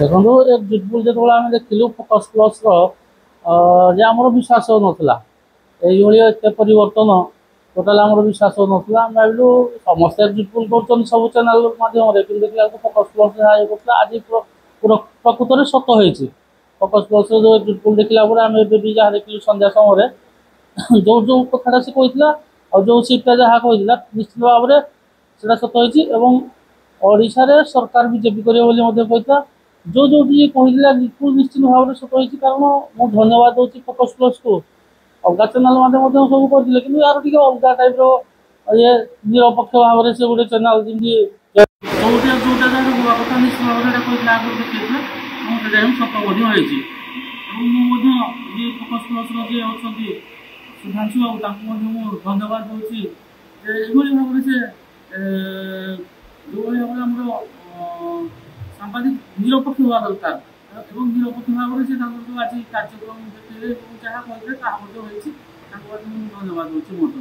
ଦେଖନ୍ତୁ ଏ ବିଟବୁଲ୍ ଯେତେବେଳେ ଆମେ ଦେଖିଲୁ ଫୋକସ୍ ପ୍ଲସ୍ର ଯେ ଆମର ବିଶ୍ୱାସ ହେଉନଥିଲା ଏଇଭଳି ଏତେ ପରିବର୍ତ୍ତନ ଟୋଟାଲ୍ ଆମର ବିଶ୍ୱାସ ହେଉନଥିଲା ଆମେ ଭାବିଲୁ ସମସ୍ତେ ବିଟବୁଲ୍ କରୁଛନ୍ତି ସବୁ ଚ୍ୟାନେଲ୍ ମାଧ୍ୟମରେ କିନ୍ତୁ ଦେଖିଲା ବେଳକୁ ଫୋକସ୍ ପ୍ଲସ୍ ସାହାଯ୍ୟ କରୁଥିଲା ଆଜି ପୁରା ପ୍ରକୃତରେ ସତ ହେଇଛି ଫୋକସ୍ ପ୍ଲସ୍ର ଯେଉଁ ବିଟବୁଲ୍ ଦେଖିଲା ପରେ ଆମେ ଏବେ ବି ଯାହା ଦେଖିଲୁ ସନ୍ଧ୍ୟା ସମୟରେ ଯେଉଁ ଯେଉଁ କଥାଟା ସେ କହିଥିଲା ଆଉ ଯେଉଁ ସିଟ୍ଟା ଯାହା କହିଥିଲା ନିଶ୍ଚିତ ଭାବରେ ସେଇଟା ସତ ହେଇଛି ଏବଂ ଓଡ଼ିଶାରେ ସରକାର ବି ଜେ ପି କରିବ ବୋଲି ମଧ୍ୟ କହିଥିଲା जो जो कहला बिल्कुल निश्चित भाव से कही कारण मु धन्यवाद दूसरी फोकस प्लस को अलग चेल मैंने सब करते कि यार टे अलग टाइप ये निरपेक्ष भाव से गोटे चेल जमी जोटा जोटा जाकर ମୁଁ कथा निश्चित भाव से कहला आगे देखिए मुझे जाए सफल होती मुझे ये फोकस प्लस रे अच्छा सुधांशु बाबू धन्यवाद दूसरी एभली भाव से সাংবাদিক নিরপেক্ষ হওয়া দরকার এবং নিরপেক্ষ হওয়া বলেছে তাদেরকেও আজ এই কার্যক্রম যাহা করেছে তাহা মধ্যে হয়েছে তাকে ধন্যবাদ হচ্ছে মতো